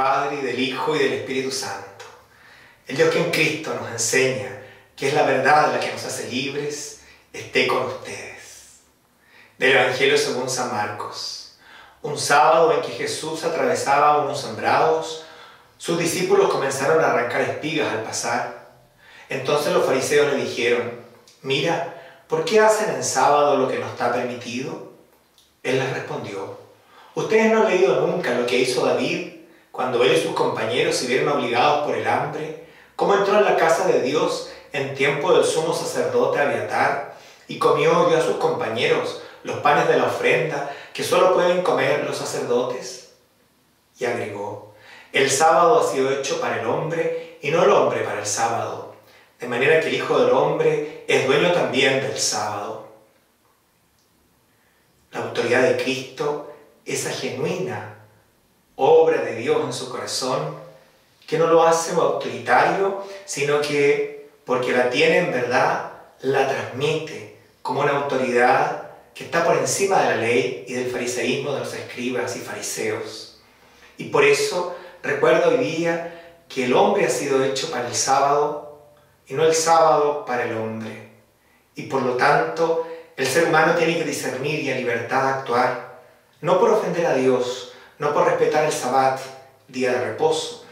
Padre del Hijo y del Espíritu Santo. El Dios que en Cristo nos enseña que es la verdad la que nos hace libres, esté con ustedes. Del Evangelio según San Marcos. Un sábado en que Jesús atravesaba unos sembrados, sus discípulos comenzaron a arrancar espigas al pasar. Entonces los fariseos le dijeron, mira, ¿por qué hacen en sábado lo que no está permitido? Él les respondió, ustedes no han leído nunca lo que hizo David cuando él y sus compañeros se vieron obligados por el hambre, cómo entró en la casa de Dios en tiempo del sumo sacerdote Abiatar y comió dio a sus compañeros los panes de la ofrenda que solo pueden comer los sacerdotes. Y agregó, el sábado ha sido hecho para el hombre y no el hombre para el sábado, de manera que el Hijo del Hombre es dueño también del sábado. La autoridad de Cristo, esa genuina obra de Dios en su corazón, que no lo hace autoritario, sino que porque la tiene en verdad, la transmite como una autoridad que está por encima de la ley y del fariseísmo de los escribas y fariseos. Y por eso recuerdo hoy día que el hombre ha sido hecho para el sábado y no el sábado para el hombre. Y por lo tanto, el ser humano tiene que discernir y a libertad actuar, no por ofender a Dios, no por respetar el sabbat, día de reposo.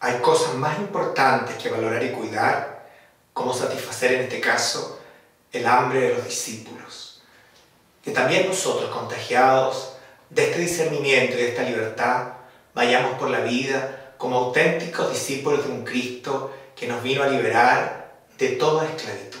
Hay cosas más importantes que valorar y cuidar, como satisfacer en este caso el hambre de los discípulos. Que también nosotros, contagiados de este discernimiento y de esta libertad, vayamos por la vida como auténticos discípulos de un Cristo que nos vino a liberar de toda esclavitud.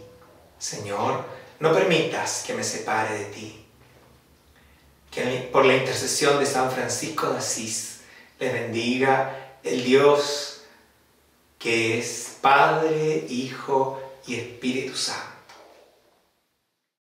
Señor, no permitas que me separe de ti. Que por la intercesión de San Francisco de Asís le bendiga el Dios que es Padre, Hijo y Espíritu Santo.